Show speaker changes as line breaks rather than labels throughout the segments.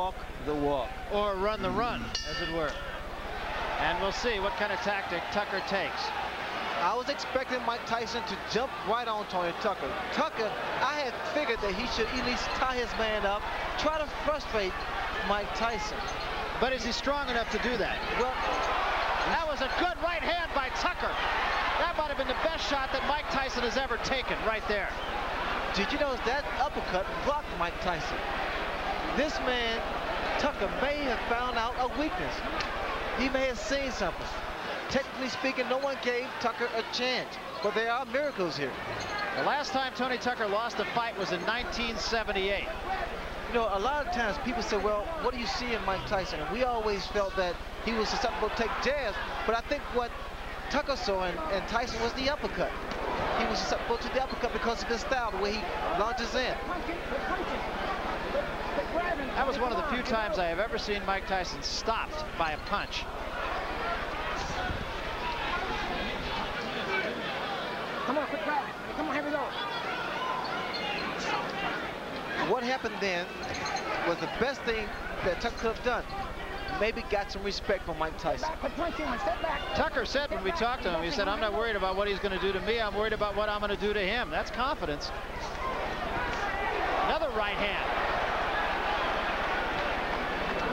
walk the walk.
Or run the run, as it were. And we'll see what kind of tactic Tucker takes.
I was expecting Mike Tyson to jump right on Tony Tucker. Tucker, I had figured that he should at least tie his man up, try to frustrate Mike Tyson.
But is he strong enough to do that?
Well,
that was a good right hand by Tucker. That might have been the best shot that Mike Tyson has ever taken right there.
Did you notice that uppercut blocked Mike Tyson? This man, Tucker, may have found out a weakness. He may have seen something. Technically speaking, no one gave Tucker a chance. But there are miracles here.
The last time Tony Tucker lost a fight was in 1978.
You know, a lot of times people say, well, what do you see in Mike Tyson? And we always felt that he was susceptible to take jabs. But I think what Tucker saw in, in Tyson was the uppercut. He was susceptible to the uppercut because of his style, the way he launches in.
That was one of the few times I have ever seen Mike Tyson stopped by a punch.
Come on, quick grab. Come on, here we go.
What happened then was the best thing that Tucker could have done. Maybe got some respect from Mike Tyson.
Tucker said when we talked to him, he said, I'm not worried about what he's going to do to me. I'm worried about what I'm going to do to him. That's confidence. Another right hand.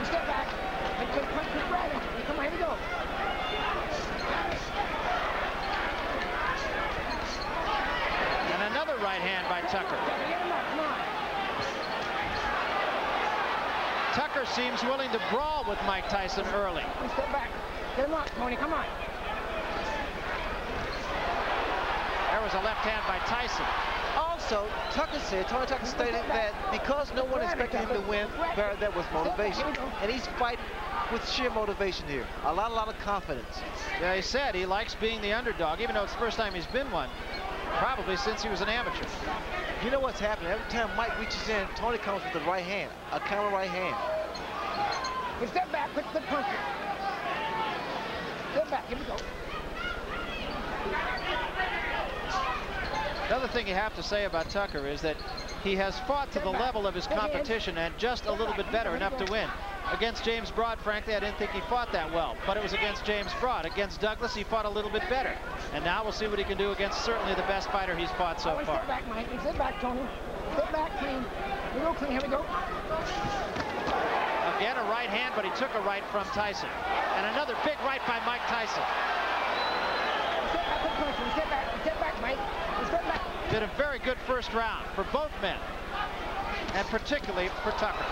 Step back. Come on, here we go.
And another right hand by Tucker. Tucker seems willing to brawl with Mike Tyson early.
Step back. Get him up, Tony. Come on.
There was a left hand by Tyson.
Also, Tucker said, Tony Tucker stated that because no one expected him to win, that was motivation. And he's fighting with sheer motivation here. A lot, a lot of confidence.
Yeah, he said he likes being the underdog, even though it's the first time he's been one. Probably since he was an amateur.
You know what's happening? Every time Mike reaches in, Tony comes with the right hand, a counter right hand.
You step back, quick, quick punch Step back, here we go.
Another thing you have to say about Tucker is that he has fought to the level of his competition and just a little bit better enough to win. Against James Broad, frankly, I didn't think he fought that well, but it was against James Broad. Against Douglas, he fought a little bit better. And now we'll see what he can do against certainly the best fighter he's fought so far.
Step back, Mike. Step back, Tony. Step back, clean. We go clean. Here we go.
Again, a right hand, but he took a right from Tyson. And another big right by Mike Tyson.
Step back, Step back. Step back, Mike. Step back.
Did a very good first round for both men, and particularly for Tucker.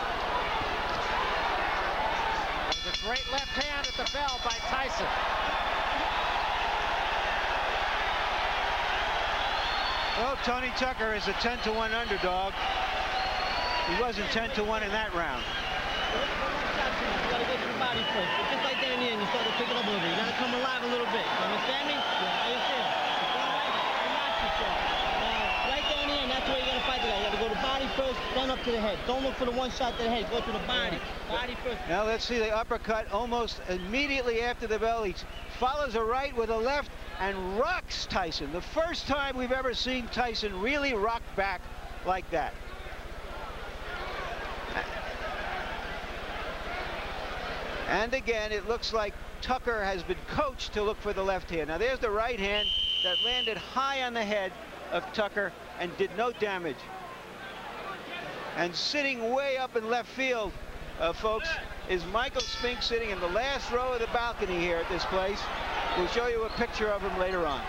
Great left hand at the bell by Tyson.
Well, Tony Tucker is a 10 to 1 underdog. He wasn't 10 to 1 in that round.
You gotta go to the body first. Just like there in the end, you start to up a little bit. You gotta come alive a little bit. You understand me? Yeah, I understand. First, then up to the head. Don't look for the one shot to the head. Go to the body. Body first.
Now let's see the uppercut almost immediately after the belly. Follows a right with a left and rocks Tyson. The first time we've ever seen Tyson really rock back like that. And again, it looks like Tucker has been coached to look for the left hand. Now there's the right hand that landed high on the head of Tucker and did no damage. And sitting way up in left field, uh, folks, is Michael Spinks sitting in the last row of the balcony here at this place. We'll show you a picture of him later on.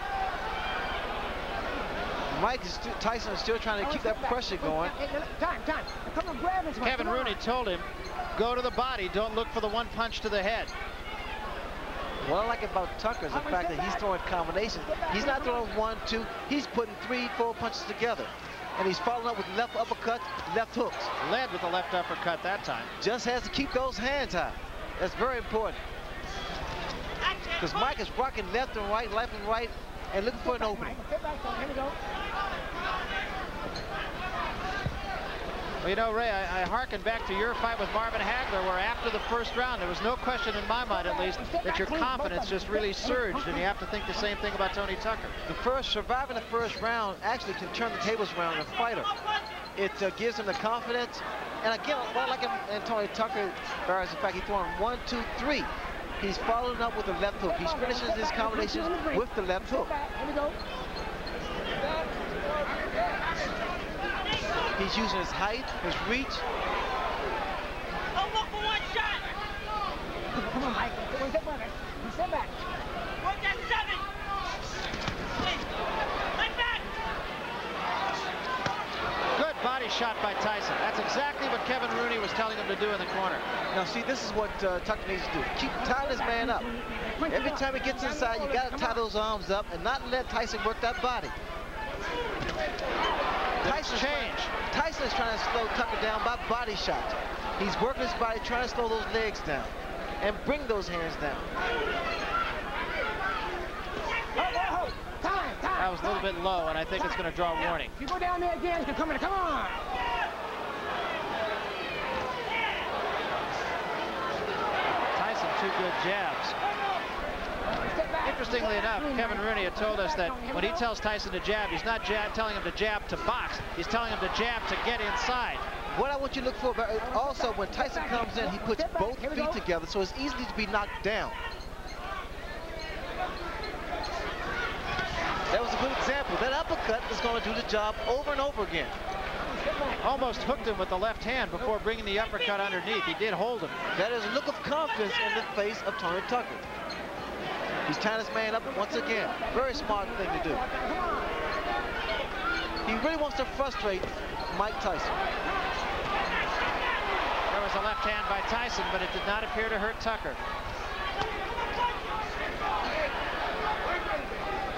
Mike is Tyson is still trying to keep that pressure going.
Time, time. Come on, grab it.
Kevin Rooney told him, go to the body. Don't look for the one punch to the head.
What I like about Tucker is the fact that he's throwing combinations. He's not throwing one, two. He's putting three, four punches together and he's following up with left uppercut, left hooks.
Led with the left uppercut that time.
Just has to keep those hands high. That's very important. Because Mike is rocking left and right, left and right, and looking for an opening.
Well, you know, Ray, I, I harken back to your fight with Marvin Hagler, where after the first round, there was no question in my mind, at least, that your confidence just really surged, and you have to think the same thing about Tony Tucker.
The first, surviving the first round actually can turn the tables around a fighter. It uh, gives him the confidence, And again, I like in Tony Tucker, Barry, is the fact he's throwing one, two, three. He's following up with the left hook. He's finishing his combinations with the left hook.
Here we go.
He's using his height, his reach.
Oh, look for one shot.
Come on, Mike. One step back. One step back.
Work that seven. Please. Leg back.
Good body shot by Tyson. That's exactly what Kevin Rooney was telling him to do in the corner.
Now, see, this is what uh, Tucker needs to do. Keep tying his man up. Every time he gets inside, you got to tie those arms up and not let Tyson work that body. Tyson's
change.
Tyson's trying to slow Tucker down by body shots. He's working his body, trying to slow those legs down and bring those hands down.
Oh, oh, oh. Time, time.
That was a little bit low, and I think it's going to draw a warning.
If you go down there again, you can come in. Come on.
Tyson, two good jabs.
Step back.
Interestingly enough, Kevin Rooney had told us that when he tells Tyson to jab, he's not jab, telling him to jab to box. He's telling him to jab to get inside.
What I want you to look for, but also when Tyson comes in, he puts both feet together, so it's easy to be knocked down. That was a good example. That uppercut is going to do the job over and over again.
Almost hooked him with the left hand before bringing the uppercut underneath. He did hold him.
That is a look of confidence in the face of Tony Tucker. He's tying his man up once again. Very smart thing to do. He really wants to frustrate Mike Tyson.
There was a left hand by Tyson, but it did not appear to hurt Tucker.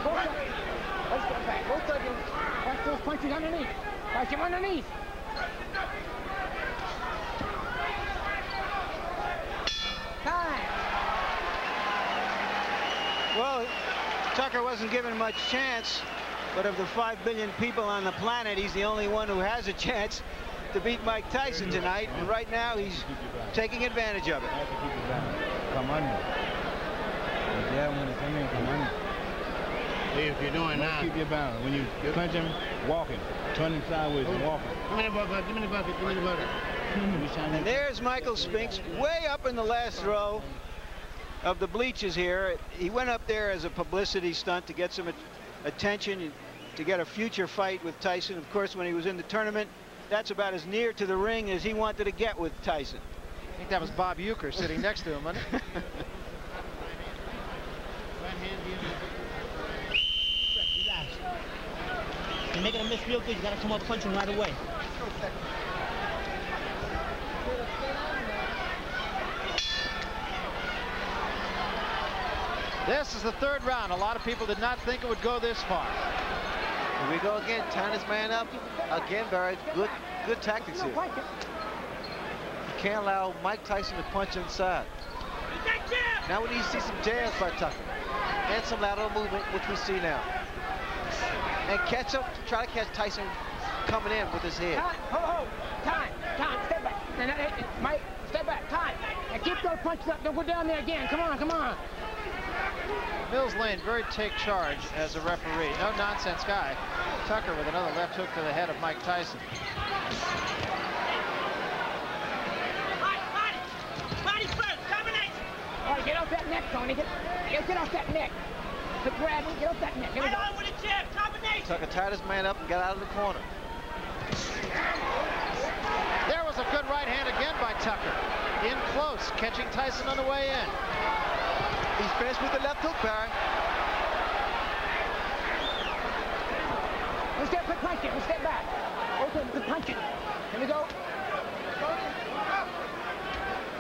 Both of you. Let's get back. Both of you. Watch those punches underneath. Watch him underneath.
Well, Tucker wasn't given much chance, but of the 5 billion people on the planet, he's the only one who has a chance to beat Mike Tyson tonight. And right now, he's taking advantage of it.
Come on. Yeah, when it come in, come on.
See if you're doing now.
Keep your balance. When you punch him, walking, turning sideways and walking.
Give me the bucket, give me the bucket, give me the bucket.
And there's Michael Spinks way up in the last row of the bleachers here. He went up there as a publicity stunt to get some attention, and to get a future fight with Tyson. Of course, when he was in the tournament, that's about as near to the ring as he wanted to get with Tyson.
I think that was Bob Uecker sitting next to him, wasn't it?
You're making a miss real good. You gotta come up punching right away.
This is the third round. A lot of people did not think it would go this far.
Here we go again, tying his man up. Again, Barry, good, good tactics here.
Punch it.
You can't allow Mike Tyson to punch inside. Now we need to see some jabs by Tucker. And some lateral movement, which we see now. And catch up, try to catch Tyson coming in with his head.
Time. Ho, ho. Time. Time. Step back. And, uh, uh, Mike, step back. Time. And keep those punches up. Don't go down there again. Come on, come on.
Mills Lane, very take charge as a referee. No nonsense guy. Tucker with another left hook to the head of Mike Tyson.
Body, body. Body first. Combination.
All right, get off that neck, Tony. Get, get, get off that neck. Quit grabbing. Get off that neck. Here we
Right on with a jab. Combination.
Tucker tied his man up and got out of the corner.
There was a good right hand again by Tucker. In close, catching Tyson on the way in.
He's finished with the left hook, Barry.
One step, quit punching. One step back. Both of them, quit punching. Here we go.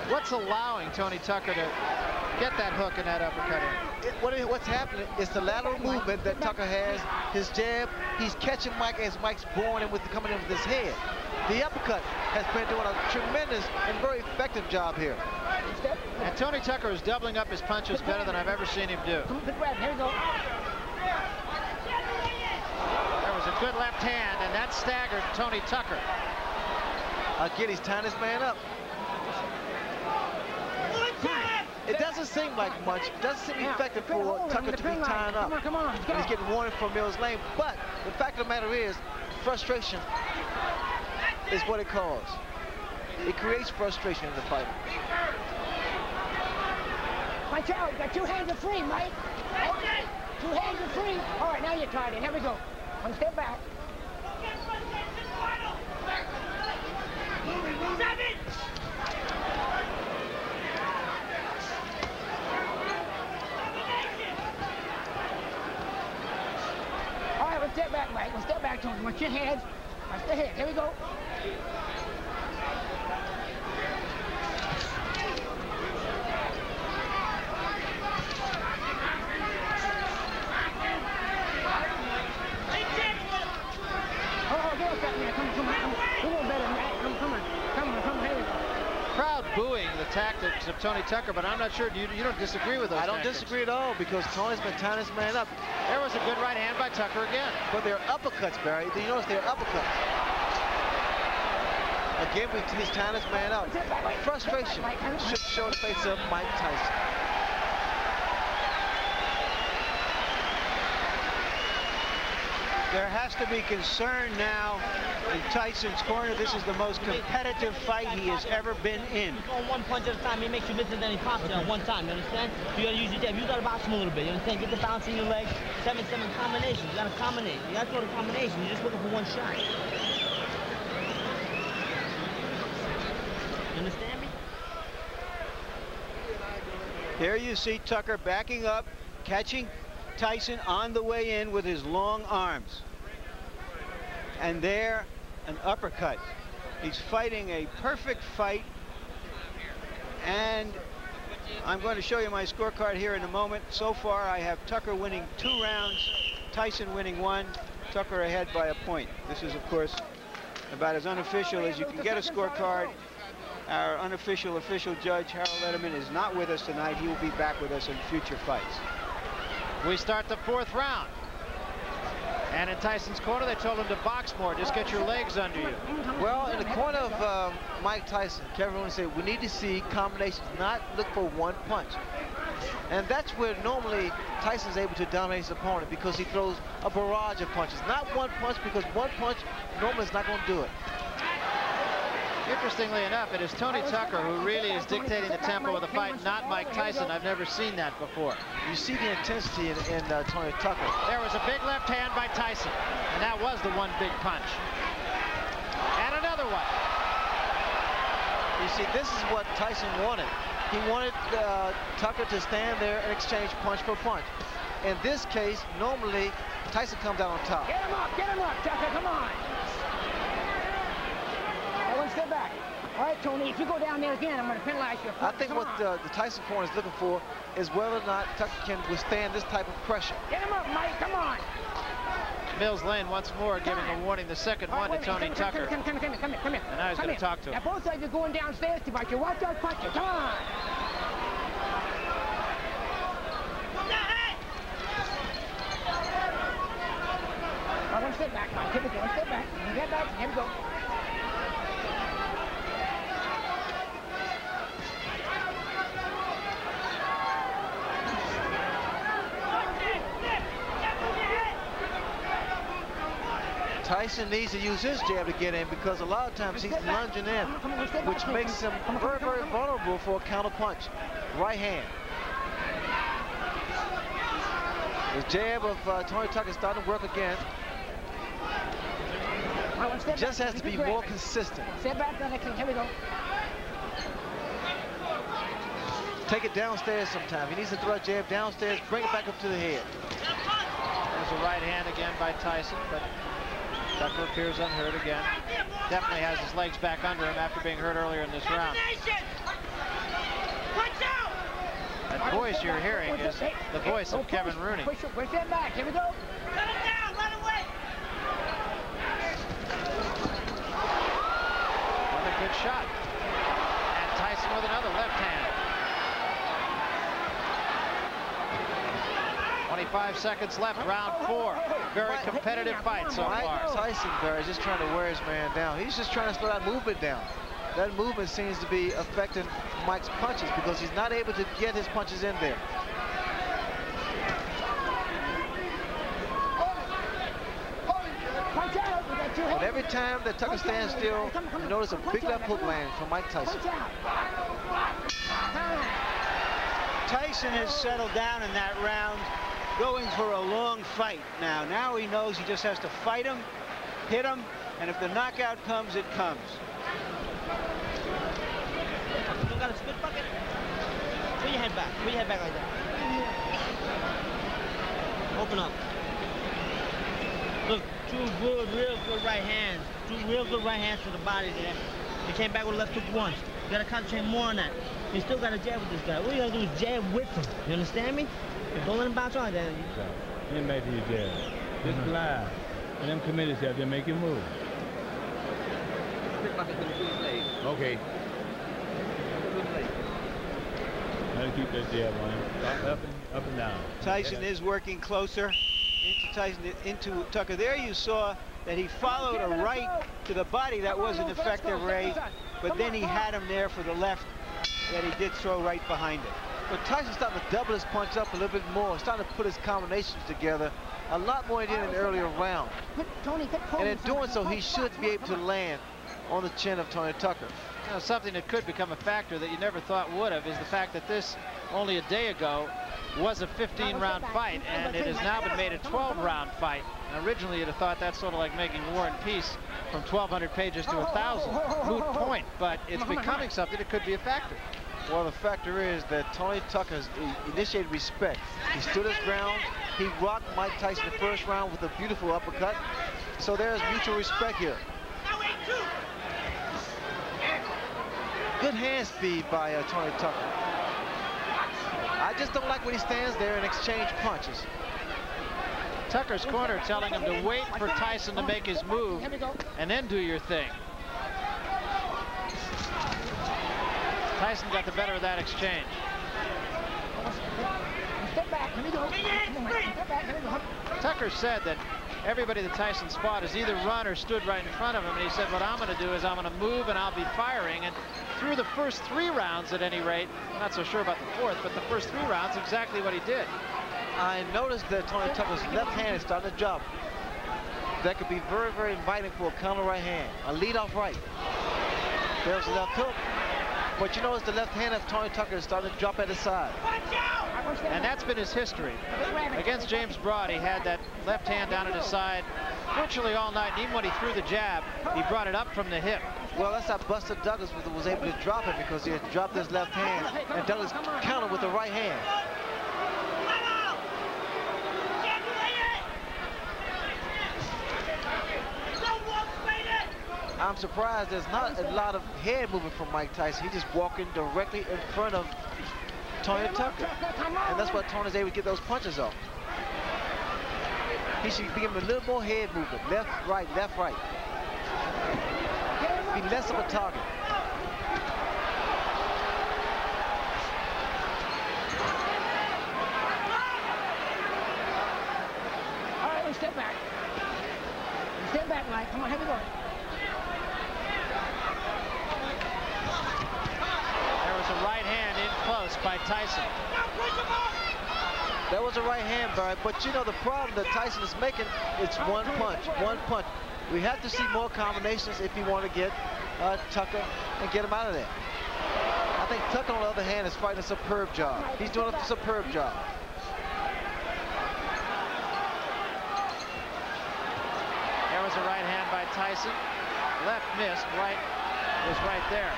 What's allowing Tony Tucker to get that hook and that uppercut in?
It- what is- what's happening is the lateral movement that Tucker has, his jab, he's catching Mike as Mike's boring in with coming in with his head. The uppercut has been doing a tremendous and very effective job here.
And Tony Tucker is doubling up his punches better than I've ever seen him do.
Come on. Here we go.
There was a good left hand, and that staggered Tony Tucker.
Again, he's tying his man up. It doesn't seem like much. It doesn't seem
Now,
effective for Tucker to be
defend line.
tying up.
Come on, come on.
He's getting warning from Mills Lane. But the fact of the matter is, frustration is what it caused. it creates frustration in the fight.
Punch out. Got two hands are free, Mike. Okay. Two hands are free. All right, now you're tied in. Here we go. One step back. All right, one step back, Mike. One step back to him. Watch your hands. Watch the head. Here we go. Oh, give us that, man. Come on, come on, come on. You know better than that. Come, come on. Come on, come on. Here we go.
Crowd booing the tactics of Tony Tucker, but I'm not sure. You, you don't disagree with those
I don't
tactics.
disagree at all because Tony's been tying this man up.
There was a good right hand by Tucker again.
But they're uppercuts, Barry. Do you notice they're uppercuts? Again, we he's tying this man up. Frustration should show the face of Mike Tyson.
There has to be concern now in Tyson's corner. This is the most competitive fight he has ever been in.
You one punch at a time, he makes you miss it then he pops posture at one time, you understand? You gotta use your jab, You gotta box him a little bit, you understand? Get the bounce in your legs, seven, seven combinations. You gotta combinate. You gotta throw the combination, you're just looking for one shot. You understand me?
There you see Tucker backing up, catching Tyson on the way in with his long arms. And there, an uppercut. He's fighting a perfect fight. And I'm going to show you my scorecard here in a moment. So far, I have Tucker winning two rounds, Tyson winning one, Tucker ahead by a point. This is, of course, about as unofficial as you can get a scorecard. Our unofficial official judge, Harold Lederman, is not with us tonight. He will be back with us in future fights.
We start the fourth round. And in Tyson's corner, they told him to box more. Just get your legs under you.
Well, in the corner of um, Mike Tyson, Kevin Rooney said, we need to see combinations, not look for one punch. And that's where normally Tyson's able to dominate his opponent because he throws a barrage of punches. Not one punch because one punch normally is not going to do it.
Interestingly enough, it is Tony Tucker who really is dictating the tempo of the fight, not Mike Tyson. I've never seen that before.
You see the intensity in, in uh, Tony Tucker.
There was a big left hand by Tyson, and that was the one big punch. And another one.
You see, this is what Tyson wanted. He wanted uh, Tucker to stand there and exchange punch for punch. In this case, normally Tyson comes out on top.
Get him up, get him up, Tucker, come on. All right, step back. All right, Tony, if you go down there again, I'm going to penalize you.
I think
Come
what
on.
the, the Tyson corner is looking for is whether or not Tucker can withstand this type of pressure.
Get him up, Mike, come on.
Mills Lane once more giving a warning, the second
All
one to
wait a
Tony
minute. Come,
Tucker.
Come, come, come, come, come, come here.
And now he's
Come
gonna
here.
talk to him.
Now, both sides are going downstairs to fight you. Watch out, punch you. Come on. All right, one step back, Mike. Here we go. One step back. You get back. Here we go.
Tyson needs to use his jab to get in because a lot of times he's lunging in, which makes him very, very vulnerable for a counter punch. Right hand. The jab of uh, Tony Tucker is starting to work again.
Right,
Just has to be more consistent.
Step back, now, next thing. Here we go.
Take it downstairs sometime. He needs to throw a jab downstairs, bring it back up to the head.
There's a right hand again by Tyson, but Tucker appears unhurt again. Definitely has his legs back under him after being hurt earlier in this round. That voice you're hearing is the voice of Kevin Rooney.
Push, push that back. Here we go.
Another good shot. And Tyson with another left hand. 25 seconds left, round four. Very competitive fight so
Mike
far.
Tyson, Barry, is just trying to wear his man down. He's just trying to slow that movement down. That movement seems to be affecting Mike's punches because he's not able to get his punches in there.
Punch out. We got
But every time that Tucker stands still, you notice a big left hook land from Mike Tyson.
Tyson has settled down in that round, going for a long fight now. Now he knows he just has to fight him, hit him, and if the knockout comes, it comes.
You got a spit bucket? Put your head back. Put your head back like that. Open up. Look, two good, real good right hands. Two real good right hands to the body there. He came back with a left hook once. You gotta concentrate more on that. You still gotta jab with this guy. What you gotta do is jab with him. You understand me? Don't let him bounce on that.
Get back to your jab. Just glide. And them committed yourself, then make your move.
Okay.
Gotta keep that jab on him. Up and, up and down.
Tyson is working closer into Tyson, into Tucker. There you saw that he followed a right to the body. That wasn't effective, Ray. But then he had him there for the left that he did throw right behind it.
But Tyson's starting to double his punch up a little bit more, starting to put his combinations together a lot more than he did in the earlier round. And in doing so, he should be able to land on the chin of Tony Tucker.
You know, something that could become a factor that you never thought would have is the fact that this only a day ago was a 15 round fight and it has now been made a 12 round fight. And originally you'd have thought that's sort of like making War and Peace from 1,200 pages to 1,000. Moot point, but it's becoming something that could be a factor.
Well, the factor is that Tony Tucker initiated respect. He stood his ground. He rocked Mike Tyson the first round with a beautiful uppercut. So there's mutual respect here. Good hand speed by uh, Tony Tucker. I just don't like when he stands there and exchange punches.
Tucker's corner telling him to wait for Tyson to make his move and then do your thing. Tyson got the better of that exchange. Tucker said that everybody that Tyson fought has either run or stood right in front of him. And he said, what I'm going to do is I'm going to move and I'll be firing. And through the first three rounds, at any rate, I'm not so sure about the fourth, but the first three rounds, exactly what he did.
I noticed that Tony Tucker's left hand is starting to drop. That could be very, very inviting for a counter right hand. A lead-off right. There's a left hook. But you notice the left hand of Tony Tucker is starting to drop at his side.
And that's been his history. Against James Broad, he had that left hand down at his side virtually all night. And even when he threw the jab, he brought it up from the hip.
Well, that's how Buster Douglas was, was able to drop it because he had dropped his left hand. And Douglas countered with the right hand. I'm surprised there's not a lot of head movement from Mike Tyson. He's just walking directly in front of Tony Tucker. And that's why Tony's able to get those punches off. He should be giving a little more head movement. Left, right, left, right. Be less of a target.
All right, step back. Step back, Mike. Come on, here we go.
There was a right hand in close by Tyson.
That was a right hand, Barry. But you know the problem that Tyson is making, it's one punch, one punch. We have to see more combinations if you want to get uh, Tucker and get him out of there. I think Tucker, on the other hand, is fighting a superb job. He's doing a superb job.
There was a right hand by Tyson. Left missed, right was right there.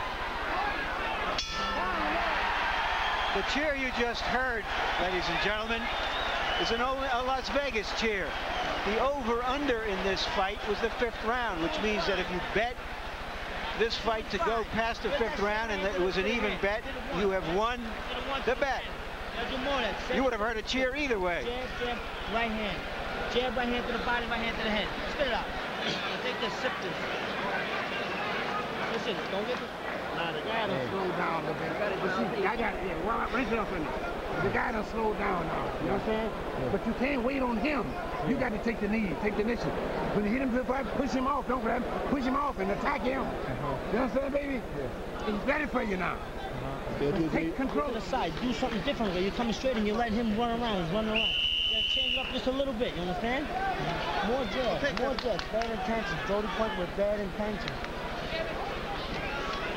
The cheer you just heard, ladies and gentlemen, is an o a Las Vegas cheer. The over-under in this fight was the fifth round, which means that if you bet this fight to go past the fifth round and it was an even bet, you have won the bet. You would have heard a cheer either way.
Jab, jab, right hand. Jab, right hand to the body, right hand to the head. Spit it out. Take this, sip this. Listen, don't get this.
Nah, the guy done slowed down a little bit. But see, I got it. Yeah, well, rinse it off in there. The guy done slowed down now. You know what I'm saying? But you can't wait on him. You got to take the knee, take the initiative. When you hit him to the fight, push him off. Don't grab him. Push him off and attack him. Uh-huh. You know what I'm saying, baby? He's ready for you now.
Still too
Take
deep.
control.
to the side. Do something different. You're coming straight and you let him run around. He's running around. Just change it up just a little bit, you understand? Uh-huh. More jabs, more jabs, bad intentions. Jody Point with bad intentions.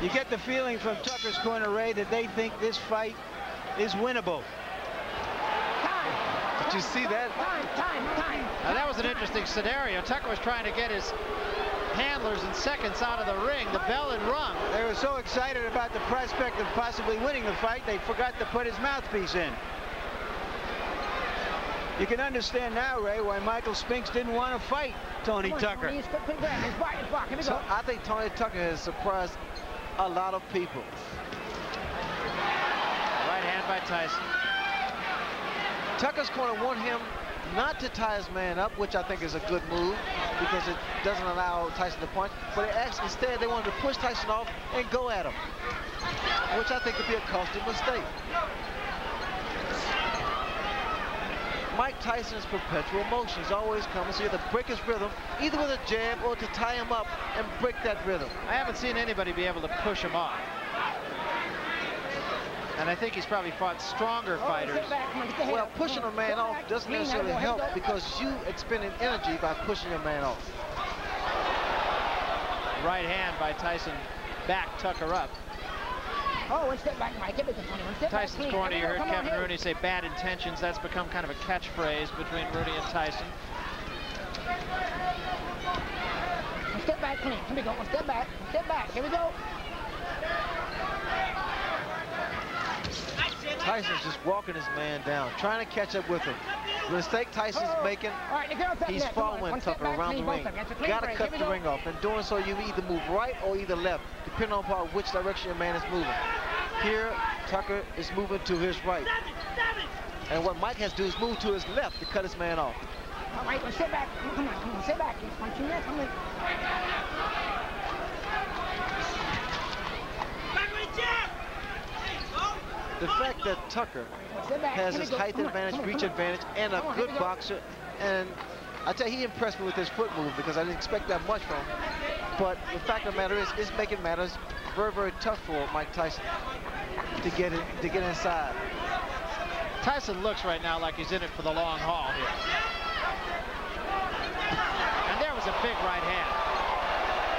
You get the feeling from Tucker's corner, Ray, that they think this fight is winnable.
Did you see that?
Time, time, time.
Now, that was an interesting scenario. Tucker was trying to get his handlers and seconds out of the ring. The bell had rung.
They were so excited about the prospect of possibly winning the fight, they forgot to put his mouthpiece in. You can understand now, Ray, why Michael Spinks didn't want to fight Tony
on,
Tucker.
Tony, it's quick, quick, grab. It's block, it's block. Here we
So. I think Tony Tucker has surprised a lot of people.
Right hand by Tyson.
Tucker's corner want him not to tie his man up, which I think is a good move because it doesn't allow Tyson to punch. But it actually, instead, they wanted to push Tyson off and go at him, which I think could be a costly mistake. Mike Tyson's perpetual motion is always coming, so you have to break his rhythm, either with a jab or to tie him up and break that rhythm.
I haven't seen anybody be able to push him off. And I think he's probably fought stronger
Oh,
fighters.
sit back, come on, get the head
Well, pushing a man off doesn't necessarily
here we go,
help
here we go.
because you expending energy by pushing a man off.
Right hand by Tyson. Back Tucker up.
Oh, one step back, Mike. Give it to Tony. One step back,
Tyson's
clean.
corner, you heard.
Come
Kevin
here.
Rooney say bad intentions. That's become kind of a catchphrase between Rooney and Tyson.
One step back, clean. Here we go. One step back. One step back. Here we go.
Tyson's just walking his man down, trying to catch up with him. The mistake Tyson's
Oh.
making,
All right, the girl's up
he's
next. Come on,
following Tucker around the ring.
of them. That's a clean
Got to cut the ring off. And doing so, you either move right or either left, depending upon which direction your man is moving. Here, Tucker is moving to his right. And what Mike has to do is move to his left to cut his man off.
All right, well, sit back. Come on, come on, sit back. He's punching there. Come on.
The fact that Tucker has his height advantage, reach advantage, and a good boxer. And I tell you, he impressed me with his foot move because I didn't expect that much from him. But the fact of the matter is, it's making matters very, very tough for Mike Tyson to get it, to get inside.
Tyson looks right now like he's in it for the long haul here. And there was a big right hand.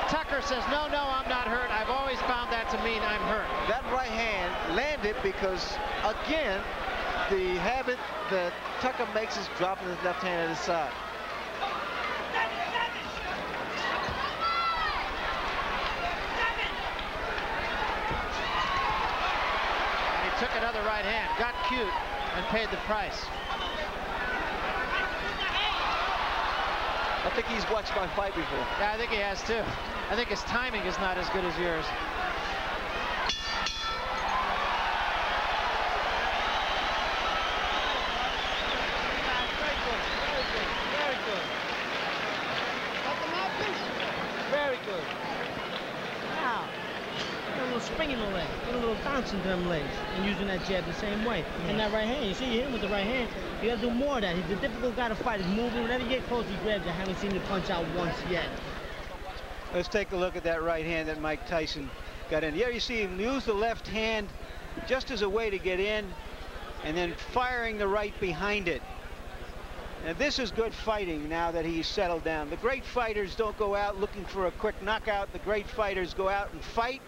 Tucker says, no, no, I'm not hurt. I've always found that to mean I'm hurt.
That right hand landed because, again, the habit that Tucker makes is dropping his left hand at his side.
And he took another right hand, got cute, and paid the price.
Think he's watched my fight before.
Yeah, I think he has too. I think his timing is not as good as yours.
Very good. Very good. Now, get a little spring in the leg, get a little bounce in them legs, and using that jab the same way. And that right hand, you see, you hit him with the right hand. You gotta do more of that. He's a difficult guy to fight. He's moving. Whenever you get close, he grabs. I haven't seen him punch out once yet.
Let's take a look at that right hand that Mike Tyson got in. Yeah, you see him use the left hand just as a way to get in and then firing the right behind it. Now this is good fighting now that he's settled down. The great fighters don't go out looking for a quick knockout. The great fighters go out and fight.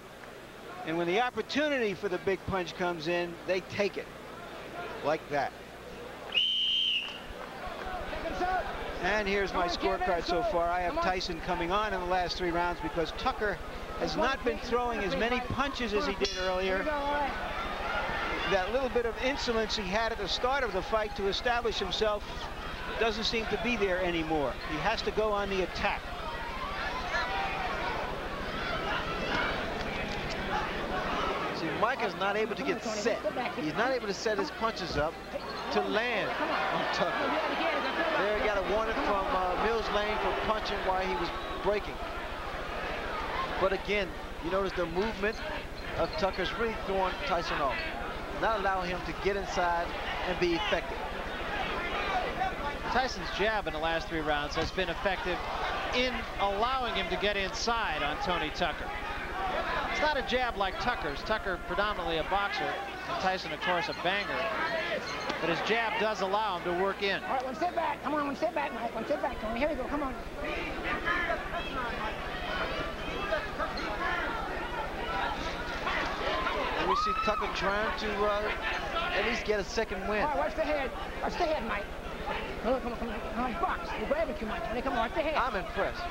And when the opportunity for the big punch comes in, they take it like that. And here's my
Come on, Kevin,
scorecard so far. I have Tyson coming on in the last three rounds because Tucker has not been throwing as many punches as he did earlier.
we go, all right.
That little bit of insolence he had at the start of the fight to establish himself doesn't seem to be there anymore. He has to go on the attack.
Is not able to get set. He's not able to set his punches up to land on Tucker. There, he got a warning from uh, Mills Lane for punching while he was breaking. But again, you notice the movement of Tucker's really throwing Tyson off, not allowing him to get inside and be effective.
Tyson's jab in the last three rounds has been effective in allowing him to get inside on Tony Tucker. It's not a jab like Tucker's. Tucker predominantly a boxer, and Tyson, of course, a banger. But his jab does allow him to work in.
All right, one step back. Come on, one step back, Mike. One step back, Tony. Here we go. Come on.
And we see Tucker trying to uh, at least get a second win.
All right, watch the head. Watch the head, Mike. Come on, come on, come on. Come on, box. You're grabbing too much, Tony. Come on, watch the head.
I'm impressed.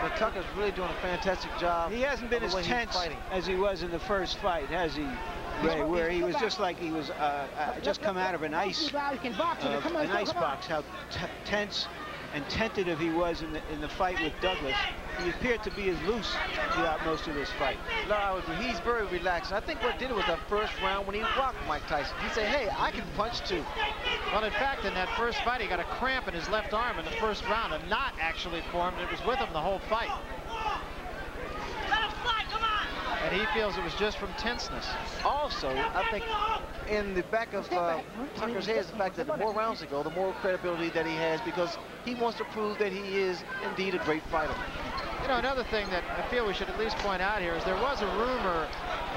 But Tucker's really doing a fantastic job.
He hasn't been as
the way he's
tense as he was in the first fight, has he, Ray? Where he was just like he was uh, uh, just come out of an ice,
You guys can box
uh, an ice box. How t- tense and tentative he was in the in the fight with Douglas. He appeared to be as loose throughout most of this fight.
No, I would agree. He's very relaxed. I think what did it was that first round when he rocked Mike Tyson. He said, hey, I can punch too.
Well, in fact, in that first fight, he got a cramp in his left arm in the first round. A knot actually formed. It was with him the whole fight. And he feels it was just from tenseness.
Also, I think in the back of uh, Tucker's head is the fact that the more rounds he go, the more credibility that he has because he wants to prove that he is indeed a great fighter.
You know, another thing that I feel we should at least point out here is there was a rumor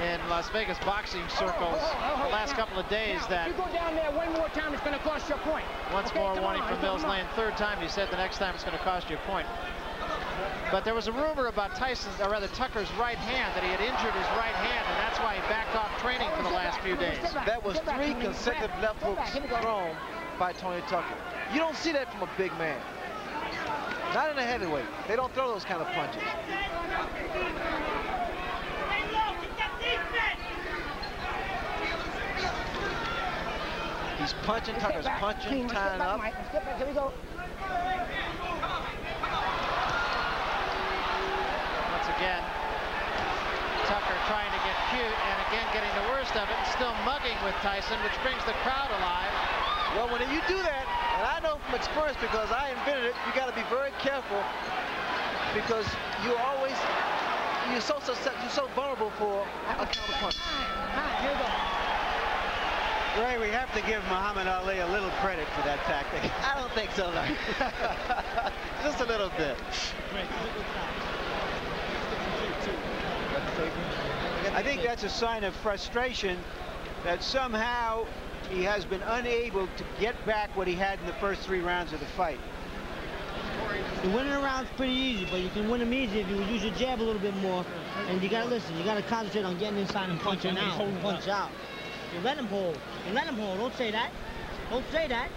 in Las Vegas boxing circles the last couple of days
Now,
that
if you go down there one more time, it's going to cost you a point.
once
Okay,
more warning
on,
from Mills. Lane. Third time, he said the next time it's going to cost you a point. But there was a rumor about Tyson's, or rather Tucker's right hand, that he had injured his right hand, and that's why he backed off training for the last few days.
That was three consecutive left hooks
here we
thrown by Tony Tucker. You don't see that from a big man. Not in a heavyweight. They don't throw those kind of punches. He's punching,
Step
Tucker's punching,
clean,
tying
back,
up.
Mike. Step back, here we go.
Once again, Tucker trying to get cute, and again getting the worst of it, and still mugging with Tyson, which brings the crowd alive.
Well, when you do that, and I know from experience because I invented it, you got to be very careful because you always you're so, so you're so vulnerable for a counter punch.
All right, here we.
Ray, we have to give Muhammad Ali a little credit for that tactic.
I don't think so, no. Just a little bit.
I think that's a sign of frustration that somehow he has been unable to get back what he had in the first three rounds of the fight.
The winning a round's pretty easy, but you can win them easy if you use your jab a little bit more. And you gotta listen, you gotta concentrate on getting inside and punching out. Punch out. You let him hold. You let him hold. Don't say that. Don't say that.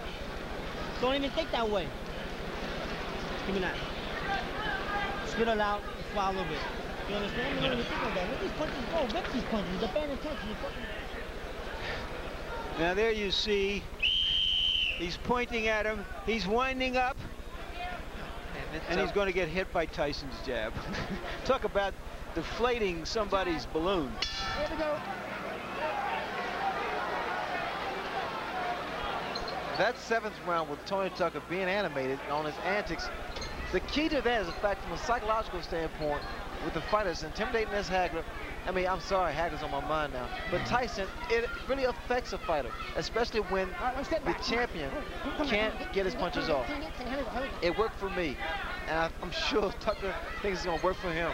Don't even think that way. Give me that. Spit it out. Swallow a little bit. You understand? You don't even think like that. Let these punches oh, go. Rip these punches. The band attention. You fucking...
Now there you see, he's pointing at him, he's winding up, and he's going to get hit by Tyson's jab. Talk about deflating somebody's balloon.
Here we go.
That seventh round with Tony Tucker being animated on his antics, the key to that is the fact from a psychological standpoint, with the fighters intimidating this Hagler, I mean, I'm sorry, Hagler's on my mind now, but mm-hmm. Tyson, it really affects a fighter, especially when
All right, one step
the champion
Come on, come on,
can't get his punches off.
Here we go, here we go.
It worked for me, and I, I'm sure Tucker thinks it's going to work for him.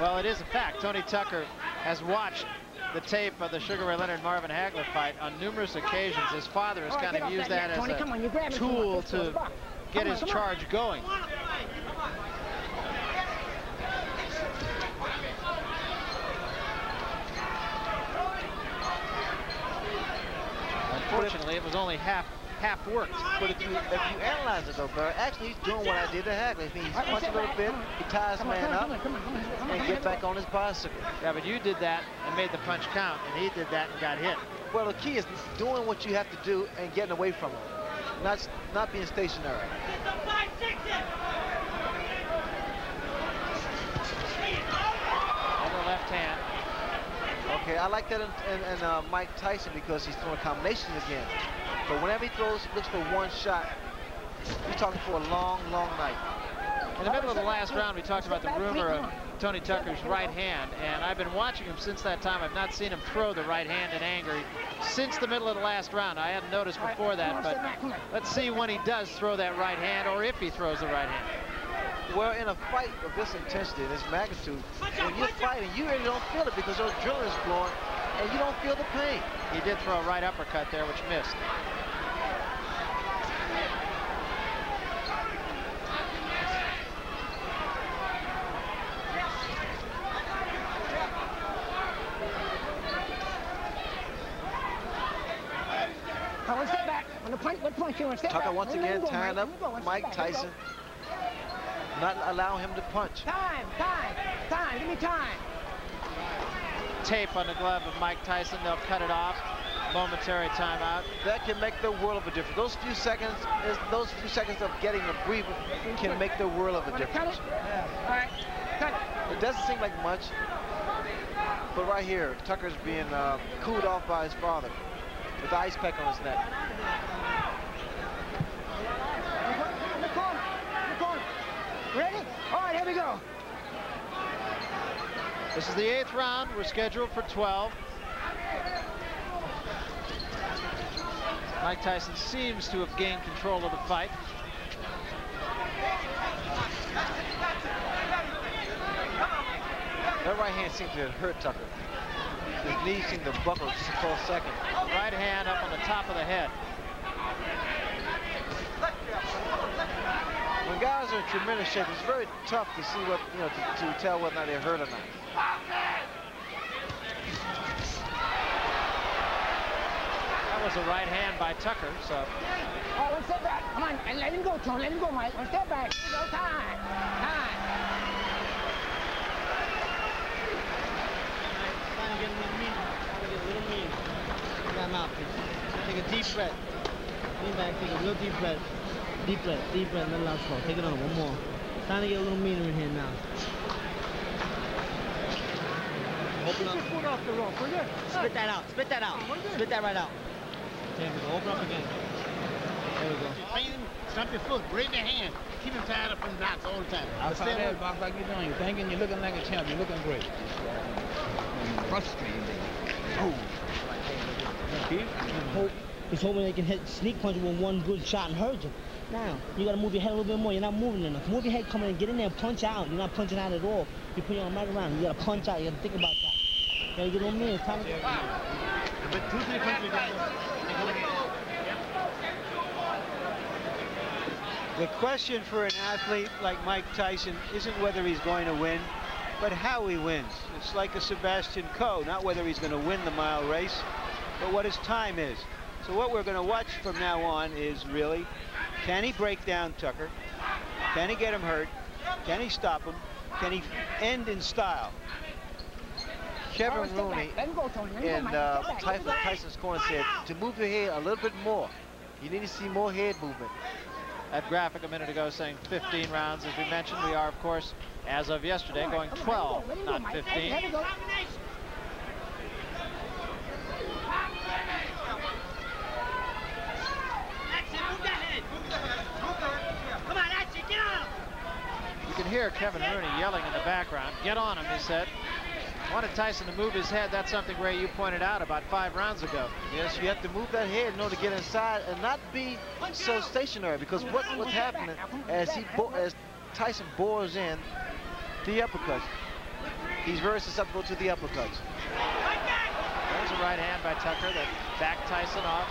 Well, it is a fact. Tony Tucker has watched the tape of the Sugar Ray Leonard Marvin Hagler fight on numerous occasions. His father has
All right,
kind of used
that
that
net, Tony.
as
on,
a
you're grabbing too much.
tool to get
on,
his
come on.
charge going. Unfortunately, it was only half half worked.
But if you if you analyze it though, Barry, actually he's doing what I did to Hagler. If he's
All right, one
punching a little bit, he ties
Come
man
on,
up
come on, come on,
and get back on his bicycle.
Yeah, but you did that and made the punch count, and he did that and got hit.
Well, the key is doing what you have to do and getting away from him, not not being stationary.
Over left hand.
Okay, I like that in, in, in uh, Mike Tyson because he's throwing combinations again. But whenever he throws, looks for one shot, he's talking for a long, long night.
In the middle of the last round, we talked about the rumor of Tony Tucker's right hand, and I've been watching him since that time. I've not seen him throw the right hand in anger since the middle of the last round. I hadn't noticed before that, but let's see when he does throw that right hand or if he throws the right hand.
Well, in a fight of this intensity, this magnitude, when you're fighting, you really don't feel it because your adrenaline's flowing and you don't feel the pain.
He did throw a right uppercut there, which missed.
Come on, step back. On the punch, what punch you want? Step
Tucker
back.
once again
go,
tying up
Let him go. Step
Mike
back. Let him go.
Tyson, not allow him to punch.
Time, time, time. Give me time.
Tape on the glove of Mike Tyson. They'll cut it off. Momentary timeout.
That can make the world of a difference. Those few seconds, is, those few seconds of getting a breather can make the world of a
Want to cut
difference.
it? All right. Cut it.
It doesn't seem like much, but right here, Tucker's being uh, cooled off by his father with the ice pack on his neck.
In the corner. In the corner. Ready? All right, here we go.
This is the eighth round. We're scheduled for 12. Mike Tyson seems to have gained control of the fight.
That right hand seemed to hurt Tucker. His knee seemed to buckle just for a second.
Right hand up on the top of the head.
When guys are in tremendous shape, it's very tough to see what, you know, to, to tell whether or not they're hurt or not.
That was a right hand by Tucker, so
All right, one step back. Come on, and let him go, Tony. Let him go, Mike. One step back. Here we go. Time. Time.
Trying to get a little mean. Trying to get a little mean. Time out. Take a deep breath. Lean back, take a real deep breath. Deep breath, deep breath, let it out slow. Take it on, one more. Time to get a little meaner in here now. Open up.
Get your foot off the rope, will you?
Spit that out, spit that out. Spit that right out. There we go, open up again. There we go.
Train him, stump your foot, raise your hand. Keep him tied up in knots all the time.
I Outside that box like you're doing, you're thinking you're looking like a champ. You're looking great. Frustrating, baby. Oh. Keep mm-hmm.
Hope, he's hoping they can hit sneak punch with one good shot and hurt you. Now, you gotta move your head a little bit more. You're not moving enough. Move your head, come in and get in there and punch out. You're not punching out at all. You put your arm back around. You gotta punch out. You gotta think about that. You gotta get a little. It's time to get
But two, three punches.
The question for an athlete like Mike Tyson isn't whether he's going to win, but how he wins. It's like a Sebastian Coe, not whether he's going to win the mile race, but what his time is. So what we're going to watch from now on is really, can he break down Tucker? Can he get him hurt? Can he stop him? Can he end in style?
All
Kevin
right,
Rooney
back. Let him go, Tony. Let him
in uh, Tyson, Tyson's corner said to move your head a little bit more. You need to see more head movement.
that graphic a minute ago saying 15 rounds. As we mentioned, we are, of course, as of yesterday, going 12,
let him go,
not
Mike. Let him
15.
go, Let him go.
You can hear Kevin Rooney yelling in the background. Get on him, he said. Wanted Tyson to move his head. That's something, Ray, you pointed out about five rounds ago.
Yes, you have to move that head in order to get inside and not be so stationary because what, what's happening as he bo- as Tyson bores in the uppercuts, he's very susceptible to the uppercuts.
There's a right hand by Tucker that backed Tyson off.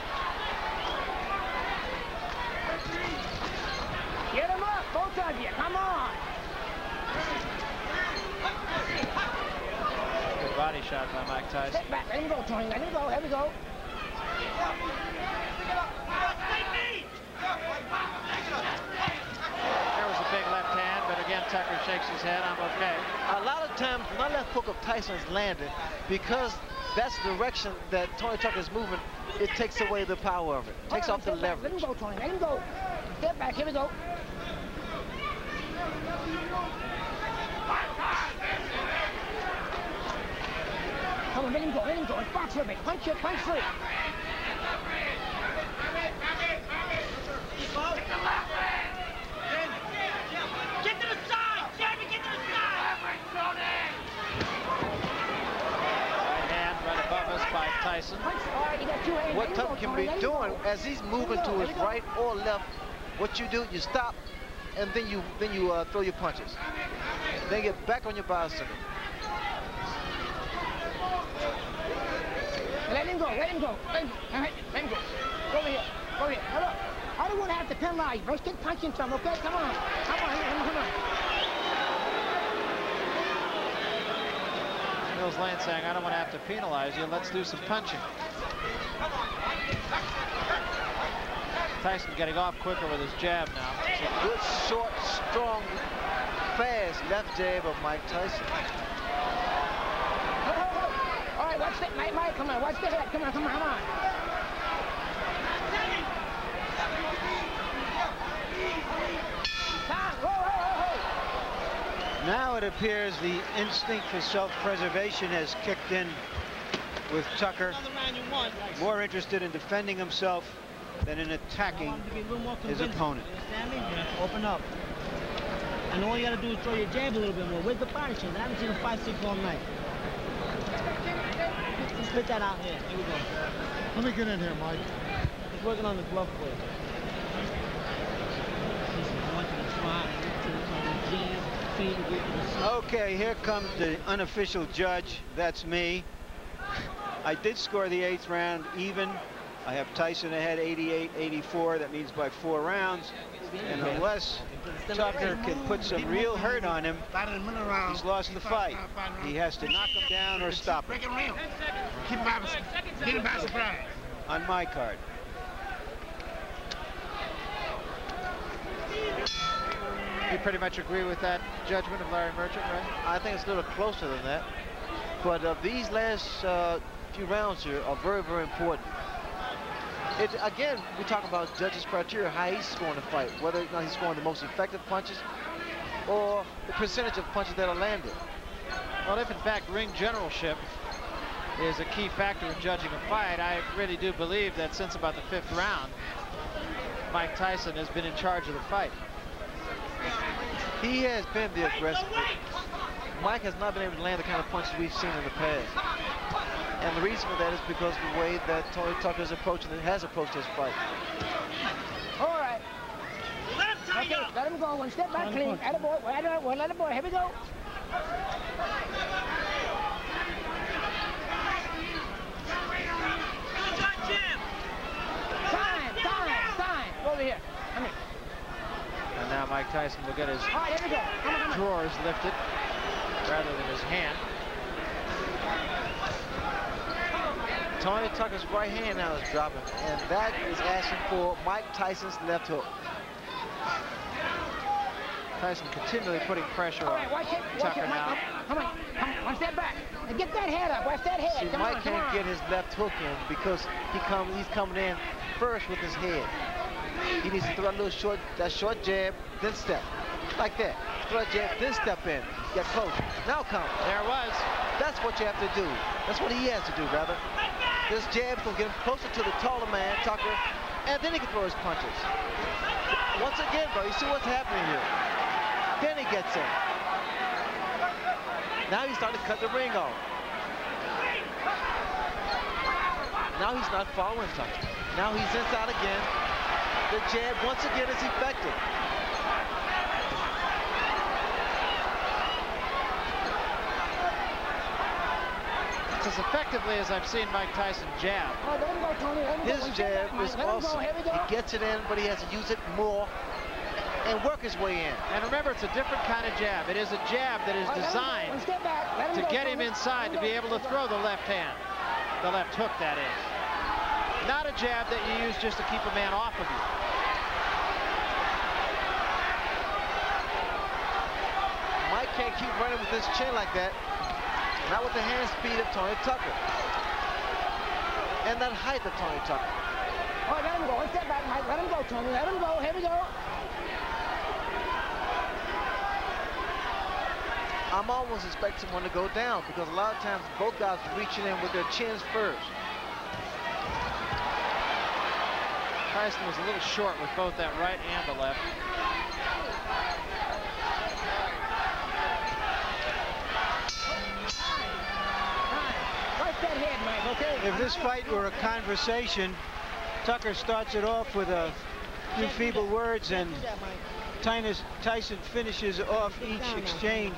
Get him up, both of you. Come on.
Body shot by Mike Tyson.
Step back. Let him go, Tony. Let him go. Here we go.
There was a big left hand, but again, Tucker shakes his head. I'm okay.
A lot of times, when that left hook of Tyson's landed, because that's the direction that Tony Tucker's moving, it takes away the power of it. Takes
All
off the
step back. Let him go, Tony. Let him go. Step back. Here we go. Come on, let him go. Let him go. It's box limit. Punch it. Punch free.
Right hand right above us by Tyson.
Punch. All right, you got two hands.
What
Let him
Tucker
go,
can
Tony.
be
Let him
doing as he's moving to his right or left, what you do, you stop and then you then you uh, throw your punches. Then get back on your bicycle.
Let him go. Let him go. Let him, all right, let him go. Go over here. Go over here. Now look. I don't want to have to penalize, bro. Stick punching some, okay? Come on. Come on. Come on. Come on.
Mills Lane saying, I don't want to have to penalize you. Let's do some punching. Tyson getting off quicker with his jab now.
It's a good, short, strong, fast left jab of Mike Tyson.
Ho, ho, ho. All right, watch that. Mike, Mike, come on. Watch the head. Come on, come on, come on. Time. Whoa, whoa, whoa, whoa.
Now it appears the instinct for self-preservation has kicked in with Tucker.
Another round you want.
More interested in defending himself than in attacking
want him to be a little more
his opponent.
You understand me? Yeah. Open up. And all you gotta do is throw your jab a little bit more. Where's the body change? I haven't seen a five six all night. Just spit that out here. Here we go.
Let me get in here, Mike.
He's working on the glove play. He's going to the try, to the to the jab, feed, to get to the shot.
Okay, here comes the unofficial judge. That's me. I did score the eighth round even. I have Tyson ahead 88-84. That means by four rounds. And unless Tucker can put some real hurt on him,
Started in the middle round.
he's lost the fight. He has to knock him down or stop him
Break it around. Keep him by, get him by surprise.
on my card.
You pretty much agree with that judgment of Larry Merchant, right?
I think it's a little closer than that. But uh, these last uh, few rounds here are very, very important. It, again, we talk about judges' criteria, how he's scoring the fight, whether or not he's scoring the most effective punches or the percentage of punches that are landed.
Well, if in fact ring generalship is a key factor in judging a fight, I really do believe that since about the fifth round, Mike Tyson has been in charge of the fight.
He has been the aggressor. Mike has not been able to land the kind of punches we've seen in the past. And the reason for that is because of the way that Tony Tucker is approaching it, has approached this fight.
All right. Okay, let him go. One step back, clean. Let boy. Let him, well, let him boy. Here we go. Time, time, time. Go over here. Come here.
And now Mike Tyson will get his
All right, here we go. Come on, come on.
drawers lifted rather than his hand.
Tony Tucker's right hand now is dropping, and that is asking for Mike Tyson's left hook.
Tyson continually putting pressure on
right, watch it. Watch
Tucker
it, Mike.
now.
Come on, come on. One step back. Now get that head up. Watch that head.
See,
come
Mike
on,
can't
on.
get his left hook in because he come, he's coming in first with his head. He needs to throw a little short, that short jab, then step. Like that. Throw a jab, then step in. Get close. Now come.
There it was.
That's what you have to do. That's what he has to do, rather. This jab's gonna get him closer to the taller man, Tucker, and then he can throw his punches. Once again, bro, you see what's happening here. Then he gets in. Now he's starting to cut the ring off. Now he's not following Tucker. Now he's inside again. The jab, once again, is effective.
As effectively as I've seen Mike Tyson jab.
All right, let him go, Tony. Let him go.
His jab is awesome.
go. Here we go.
He gets it in, but he has to use it more and work his way in.
And remember, it's a different kind of jab. It is a jab that is
All right, let him go.
designed
One step back. Let him
to get him inside to be able to throw the left hand. The left hook, that is. Not a jab that you use just to keep a man off of you.
Mike can't keep running with his chin like that. Not with the hand speed of Tony Tucker. And that height of Tony Tucker.
All right, let him go. One step back, Mike. Let him go, Tony. Let him go. Here we go.
I'm almost expecting one to go down because a lot of times both guys are reaching in with their chins first.
Tyson was a little short with both that right and the left.
If this fight were a conversation, Tucker starts it off with a few feeble words and Tyson finishes off each exchange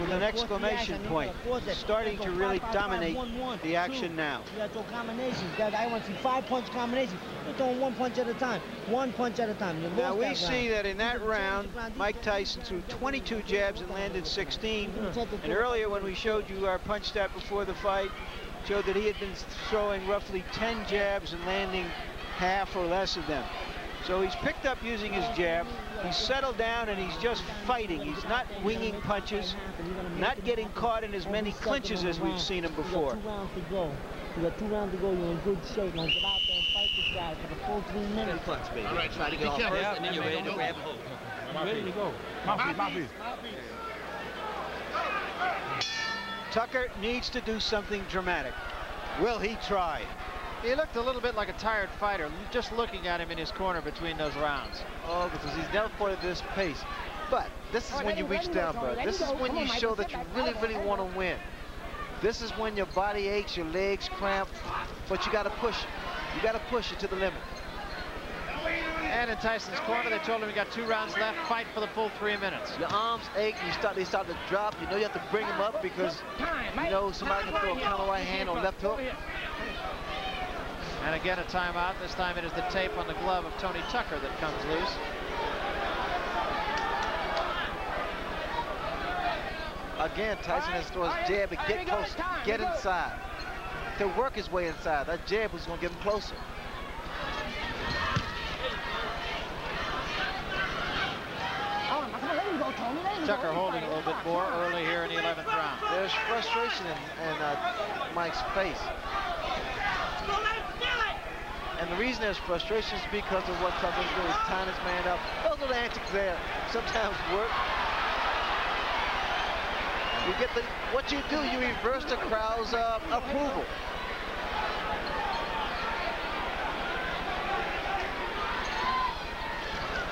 with an exclamation point, starting to really dominate the action now.
I want to see five punch combinations. Throwing one punch at a time. One punch at a time.
Now we see that in that round, Mike Tyson threw 22 jabs and landed 16. And earlier when we showed you our punch stat before the fight, showed that he had been throwing roughly 10 jabs and landing half or less of them. So he's picked up using his jab. He's settled down and he's just fighting. He's not winging punches, not getting caught in as many clinches as we've seen him before.
You got two rounds to go. You got two rounds to go. You're in good shape. Now get out there and fight this guy for the full three minutes.
Punch, baby. All right, try to get off first, and then you're ready to grab hold.
Ready to go.
Mouthpiece, mouthpiece.
Tucker needs to do something dramatic. Will he try?
He looked a little bit like a tired fighter, just looking at him in his corner between those rounds.
Oh, because he's never fought at this pace. But this is when you reach down, bro. This is when you show that you really, really want to win. This is when your body aches, your legs cramp, but you got to push. You got to push it to the limit.
And in Tyson's corner, they told him he got two rounds left. Fight for the full three minutes.
Your arms ache, you start, they start to drop. You know you have to bring them up because you know somebody can throw a counter right hand or left hook.
And again, a timeout. This time it is the tape on the glove of Tony Tucker that comes loose.
Again, Tyson has to throw his jab and get close, get inside. To work his way inside. That jab was going to get him closer.
Tucker holding a little bit more early here in the 11th round.
There's frustration in, in uh, Mike's face. And the reason there's frustration is because of what Tucker's doing. He's tying his man up. Those little antics there sometimes work. You get the, what you do, you reverse the crowd's uh, approval.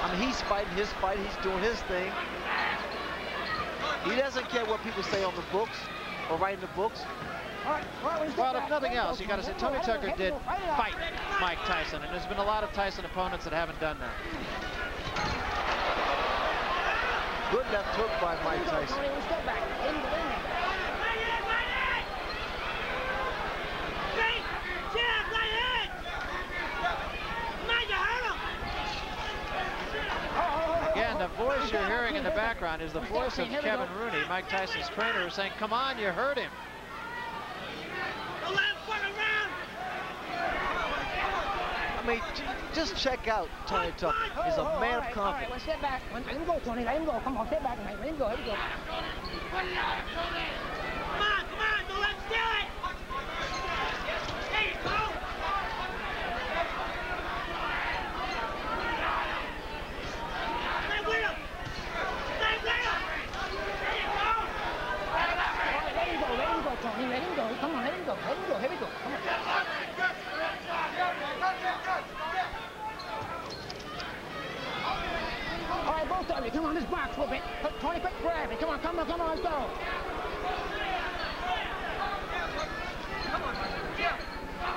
I mean, he's fighting his fight. He's doing his thing. He doesn't care what people say on the books or write in the books.
Well, if nothing else, you got to say Tony Tucker did fight Mike Tyson, and there's been a lot of Tyson opponents that haven't done that.
Good left hook by Mike Tyson.
Again, the voice you're hearing in the background is the voice of Kevin Rooney, Mike Tyson's trainer, saying, come on, you hurt him.
I mean, just check out Tony Tucker. He's a man of confidence.
All right, well, step back. Let him go, Tony. Let him go. Come on, step back, mate. Let him go. Let him go.
Come on, come on, don't let him steal it. There you go. Stay with him. Stay with him. There you go.
All right, let him go. Let him go, Tony. Let him go. Come on, let him go. Let him go. Here we go. Come on. All right, both of you. Come on, this box a little bit. Tony, quick grab it. Come on, come on, come on. Let's go.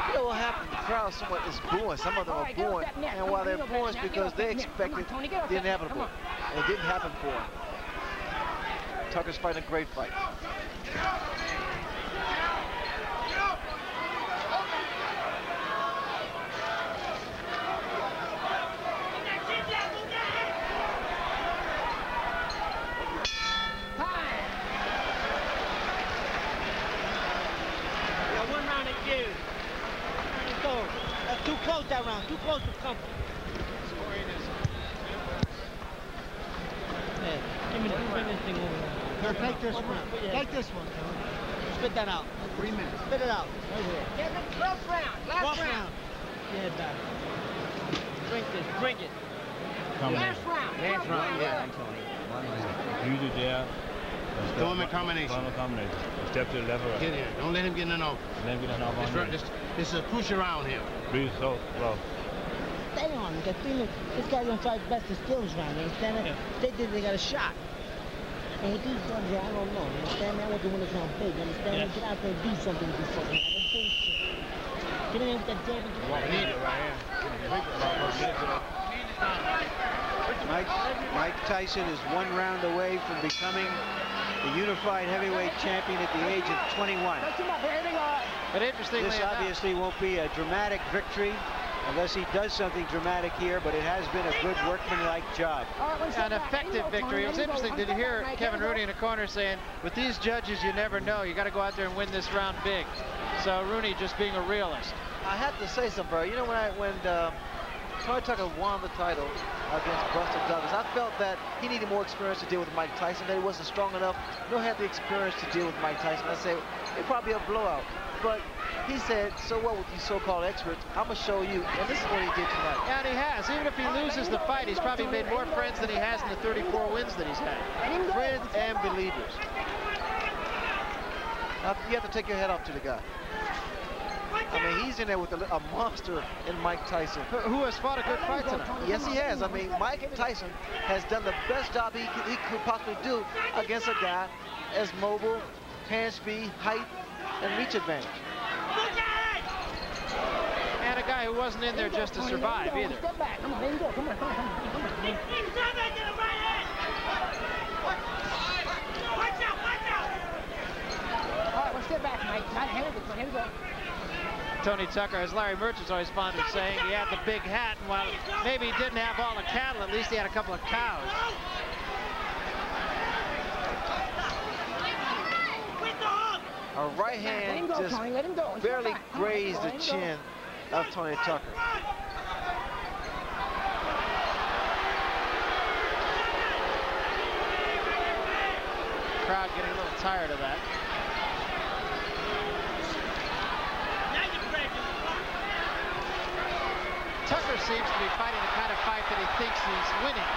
You know what happened? The crowd somewhat is booing. Some of them are booing. And while they're booing, it's because they expected the inevitable. And it didn't happen for him. Tucker's fighting a great fight.
Yeah, one round at you. Let's go. That's too close that round. Too close for comfort. Yeah, give me the bring this thing over there.
Here, take this one.
Yeah.
Take this one.
Spit that out.
Three minutes.
Spit it out. Right here.
Yeah, the last round. Last
Last
round.
round. Yeah, back. Drink this. Drink it.
Last round.
Last round, yeah.
Use it there.
Throw him in combination.
Throw him in combination. Step to the left or right.
Get here. Don't let him get in an off.
Then get an off on
right, this, this is a push around here.
Breathe so slow.
Stay on. Got three. This guy's gonna try his best to steal this round. You understand that? They did. They got a shot. And with these guns here, I don't know. You understand that? I want to win this round big. You understand that? Get out there and do something with this fucking round. Bullshit. Get in there with that jab and get
We need it right here.
Mike, Mike Tyson is one round away from becoming the unified heavyweight champion at the age of 21.
But interestingly
This
enough,
obviously won't be a dramatic victory unless he does something dramatic here, but it has been a good workmanlike job.
an effective victory. It was interesting to hear Kevin Rooney in the corner saying, with these judges, you never know. You got to go out there and win this round big. So Rooney just being a realist.
I have to say something, bro. You know when I when uh, Tony Tucker won the title against Buster Douglas, I felt that he needed more experience to deal with Mike Tyson. That he wasn't strong enough, nor had the experience to deal with Mike Tyson. I said it'd probably be a blowout. But he said, so what with these so-called experts? I'm gonna show you, and this is what he did tonight.
Yeah, And he has. Even if he loses the fight, he's probably made more friends than he has in the 34 wins that he's had.
Friends and believers. Uh, you have to take your head off to the guy. I mean, he's in there with a, a monster in Mike Tyson.
Who, who has fought a good fight tonight?
Yes, he has. I mean, Mike Tyson has done the best job he could, he could possibly do against a guy as mobile, hand speed, height, and reach advantage.
And a guy who wasn't in there just to survive either. Tony Tucker, as Larry Merchant's always fond of saying, he had the big hat, and while maybe he didn't have all the cattle, at least he had a couple of cows.
A right hand
go,
just
Tony. Let him go.
Barely
on,
grazed the
let go.
chin of Tony Tucker.
Crowd getting a little tired of that. Tucker seems to be fighting the kind of fight that he thinks he's winning.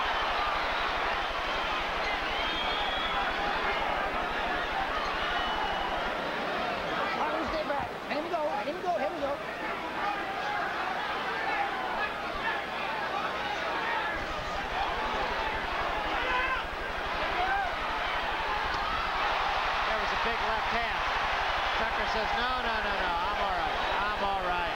All right, let him step back. Let him go. Let him go. Here we go.
There was a big left hand. Tucker says, no, no, no, no, I'm all right. I'm all right.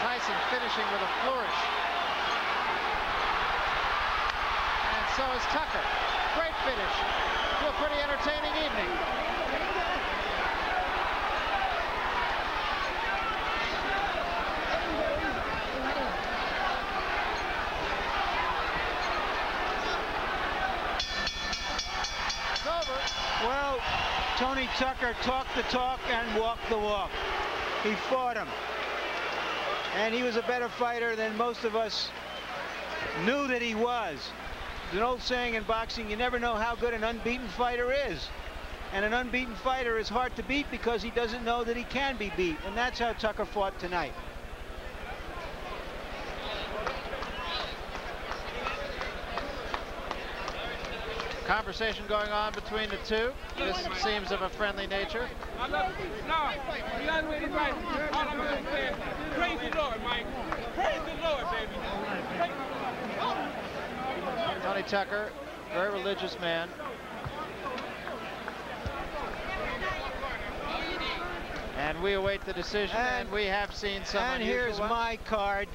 Tyson finishing with a flourish. And so is Tucker. Great finish to a pretty entertaining evening.
Tony Tucker talked the talk and walked the walk. He fought him. And he was a better fighter than most of us knew that he was. There's an old saying in boxing, you never know how good an unbeaten fighter is. And an unbeaten fighter is hard to beat because he doesn't know that he can be beat. And that's how Tucker fought tonight.
Conversation going on between the two. This seems of a friendly nature.
I love you. No, you got me right. All I'm gonna praise the Lord, Mike. Praise the Lord, baby.
Tony Tucker, very religious man. And we await the decision, and,
And-
we have seen some
And here's
ones.
my card,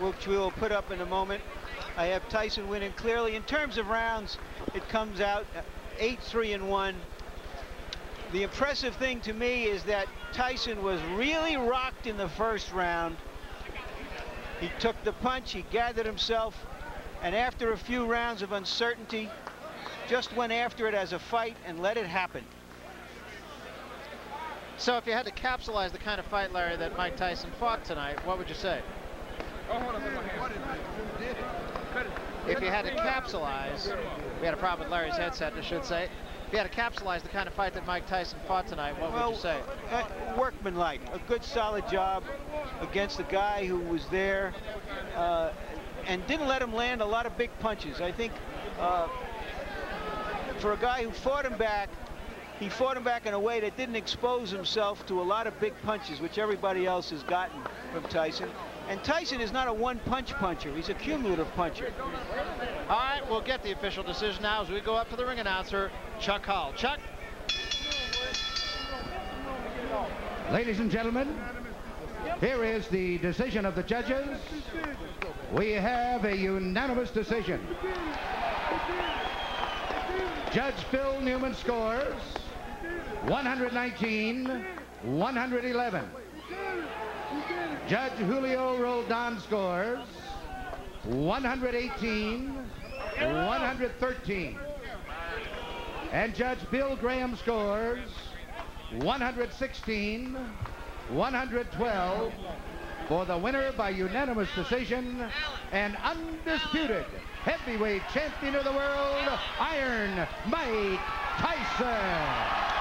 which we will put up in a moment. I have Tyson winning clearly. In terms of rounds, it comes out uh, 8-3 and 1. The impressive thing to me is that Tyson was really rocked in the first round. He took the punch, he gathered himself, and after a few rounds of uncertainty, just went after it as a fight and let it happen.
So if you had to capsulize the kind of fight, Larry, that Mike Tyson fought tonight, what would you say?
Oh, hold on, hold on. What is it? Cut it.
If you had to capsulize, we had a problem with Larry's headset, I should say. If you had to capsulize the kind of fight that Mike Tyson fought tonight, what would you say?
Uh, workmanlike, a good solid job against a guy who was there uh, and didn't let him land a lot of big punches. I think uh, for a guy who fought him back, he fought him back in a way that didn't expose himself to a lot of big punches, which everybody else has gotten from Tyson. And Tyson is not a one-punch puncher. He's a cumulative puncher.
All right, we'll get the official decision now as we go up to the ring announcer, Chuck Hull. Chuck?
Ladies and gentlemen, here is the decision of the judges. We have a unanimous decision. Judge Phil Newman scores 119, 111. Judge Julio Roldan scores 118, 113. And Judge Bill Graham scores 116, 112 for the winner by unanimous decision and undisputed heavyweight champion of the world, Iron Mike Tyson.